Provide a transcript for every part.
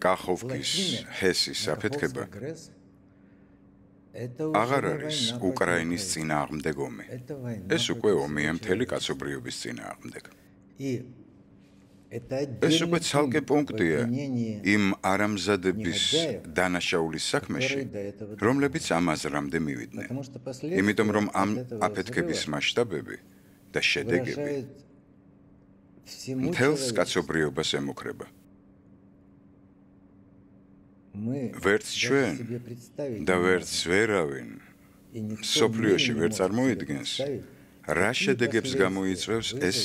კახოვკის ჰესის საფეთქება აღარ არის უკრაინის წინააღმდეგ ომი. ეს უკვე ომია მთელი კაცობრიობის წინააღმდეგ. ეს უკვე ცალკე პუნქტია იმ არამზადების დანაშაულის საქმეში, რომლებიც ამაზრამდე მივიდნენ. იმიტომ რომ ამ აფეთქების მასშტაბები და შედეგები მთელს კაცობრიობას ემუქრება. ვერც ჩვენ და ვერც ვერავინ სოფლიოში ვერ წარმოიდგენს რა შედეგებს გამოიწვევს ეს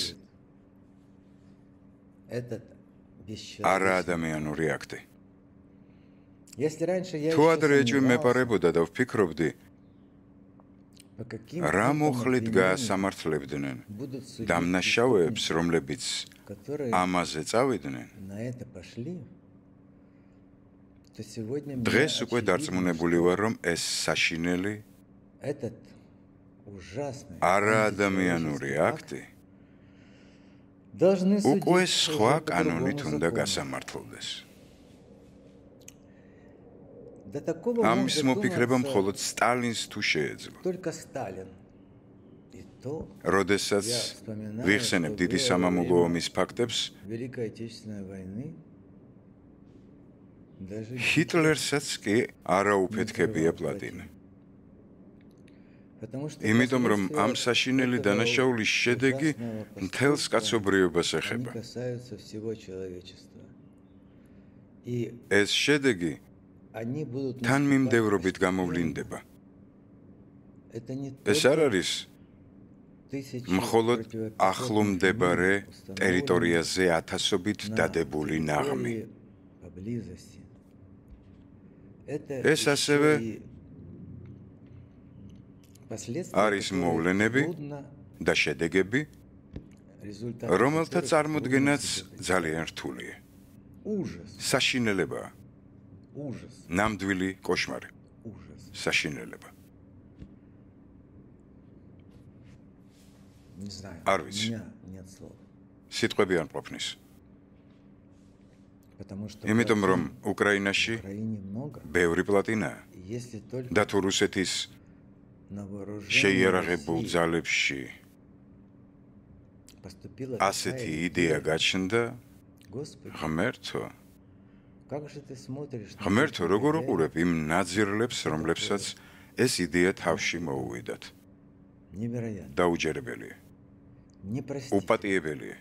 არაადამიანური აქტი. თუ ადრე ეჭვი მეპარებოდა და ვფიქრობდი რა მოხლით გაასამართლებდნენ დამნაშავეებს, რომლებიც ამაზე წავიდნენ? დღეს უკვე დარწმუნებული ვარ, რომ ეს საშინელი არაადამიანური აქტი უკვე სხვა კანონით უნდა გასამართლდეს. ამის მოფიქრება მხოლოდ სტალინს თუ შეეძლო. როდესაც ვიხსენებ დიდი სამამულო ომის ფაქტებს, ჰიტლერსაც კი არაუფეთქებია პლატინა. იმიტომ რომ ამ საშინელი დანაშაულის შედეგი მთელს კაცობრიობას ეხება. ეს შედეგი თანმიმდევრობით გამოვლინდება. ეს არ არის მხოლოდ ახლომდებარე ტერიტორიაზე ათასობით დადებული ნაღმი. ეს ასევე არის მოვლენები და შედეგები, რომელთა წარმოდგენაც ძალიან რთულია. საშინელება. ნამდვილი кошмари. საშინელება. არ ვიცი. სიტყვები არ მყოფნის. იმიტომ რომ უკრაინაში ბევრი პლატინა და თუ რუსეთის შეიარაღებულ ძალებში ასეთი იდეა გაჩნდა ღმერთო ღმერთო როგორ უყურებ იმ ნაძირლებს რომლებსაც ეს იდეა თავში მოუვიდათ დაუჯერებელია უპატიებელია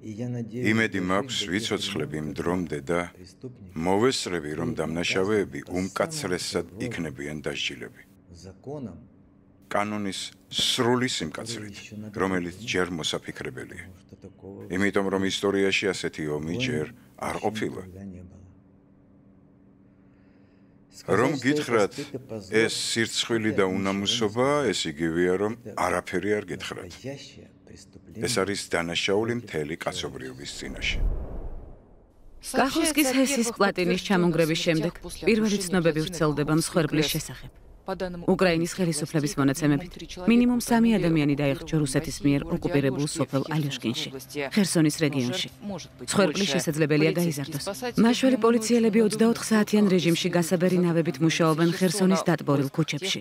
იმედი მაქვს ვიცოცხლები იმ დრომდე და მოვესწრები რომ დამნაშავეები უმკაცრესად იქნებიან დასჯილები. კანონის სრული სიმკაცრით რომელიც ჯერ მოსაფიქრებელია. იმიტომ რომ ისტორიაში ასეთი ომი ჯერ არ ყოფილა რომ გითხრათ ეს სირცხვილი და უნამუსობა ეს იგივეა რომ არაფერი არ გითხრათ. ეს არის დანაშაული მთელი კაცობრიობის წინაშე. კახოვსკის ჰესის პლატინის ჩამონგრების შემდეგ პირველი ცნობები ვრცელდება მსხვერპლის შესახებ. უკრაინის ხელისუფლების მონაცემებით მინიმუმ 3 ადამიანი დაიხჭო რუსეთის მიერ ოკუპირებულ სოფელ ალეშკინში, ხერსონის რეგიონში. ცხვერპლი შესაძლებელია გაიზარდოს. მაშველი პოლიციელები 24 საათიან რეჟიმში გასაბერი ნავებით მუშაობენ ხერსონის დატბორილ ქუჩებში.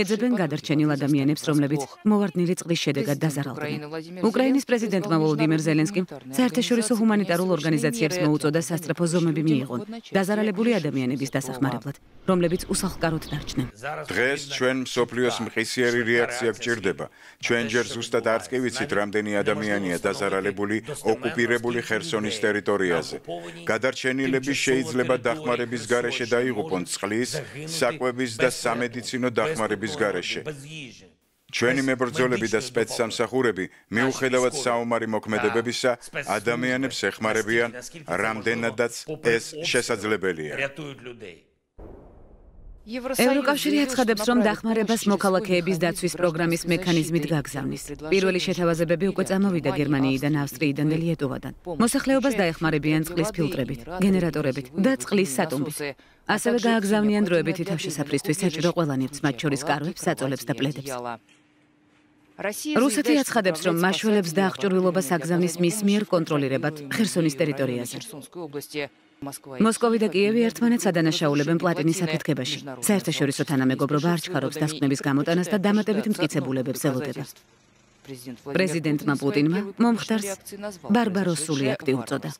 ეძებენ გადარჩენილ ადამიანებს, რომლებიც მოვარდნილი წყლის შედეგად დაზარალდნენ. უკრაინის პრეზიდენტმა ვოლოდიმერ ზელენსკიმ საერთაშორისო ჰუმანიტარულ ორგანიზაციებს მოუწოდა სასწრაფო ზომები მიიღონ დაზარალებული ადამიანების დასახმარებლად, რომლებიც უსახლკაროდ დარჩნენ. დღეს ჩვენ მსოფლიოს მხისიერი რეაქცია გჭირდება. ჩვენ ჯერ ზუსტად არც კი ვიცით, რამდენი ადამიანია დაზარალებული ოკუპირებული ხერსონის ტერიტორიაზე. გადარჩენილები შეიძლება დახმარების გარეშე დაიღუპონ წყლის, საკვების და სამედიცინო დახმარების გარეშე. ჩვენი მებრძოლები და სპეცსამსახურები მიუხედავად საომარი მოქმედებებისა ადამიანებს ეხმარებიან რამდენადაც ეს შესაძლებელია. ევროკავშირი აცხადებს, რომ დახმარებას მოქალაქეების დაცვის პროგრამის მექანიზმით გაგზავნის. პირველი შეთავაზებები უკვე წამოვიდა გერმანიიდან, ავსტრიიდან და ლიეტოვიდან. მოსახლეობას დაეხმარებიან წყლის ფილტრებით, გენერატორებით და წყლის სატუმბით. ასევე გააგზავნიან დროებითი თავშესაფრისთვის საჭირო ყველა ნივთს, მათ შორის კარვებს, საწოლებს და პლედებს. რუსეთი აცხადებს, რომ მაშველებს და აღჭურვილობას აგზავნის მის მიერ კონტროლირებად ხერსონის ტერიტორიაზე. მოსკოვი და კიევი ერთმანეთს ადანაშაულებენ პლატინის აფეთქებაში. საერთაშორისო თანამეგობრობა არ ჩქარობს დასკვნების გამოტანას და დამატებით მტკიცებულებებს ელოდება. პრეზიდენტმა პუტინმა მომხდარს ბარბაროსული აქტი უწოდა.